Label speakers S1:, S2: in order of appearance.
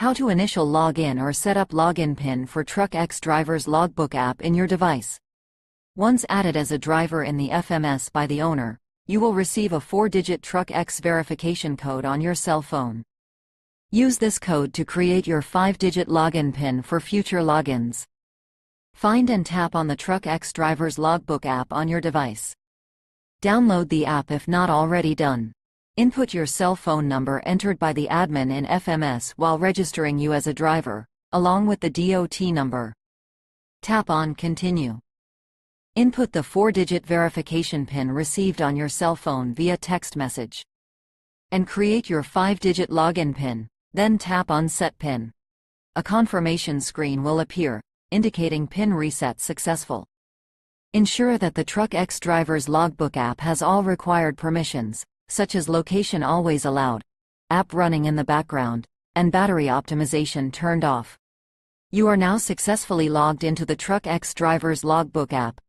S1: How to initial login or set up login PIN for TruckX Driver's Logbook app in your device. Once added as a driver in the FMS by the owner, you will receive a four-digit TruckX verification code on your cell phone. Use this code to create your five-digit login PIN for future logins. Find and tap on the TruckX Driver's Logbook app on your device. Download the app if not already done. Input your cell phone number entered by the admin in FMS while registering you as a driver, along with the DOT number. Tap on Continue. Input the four-digit verification PIN received on your cell phone via text message. And create your five-digit login PIN, then tap on Set PIN. A confirmation screen will appear, indicating PIN reset successful. Ensure that the TruckX Driver's Logbook app has all required permissions, such as location always allowed, app running in the background, and battery optimization turned off. You are now successfully logged into the TruckX Driver's Logbook app,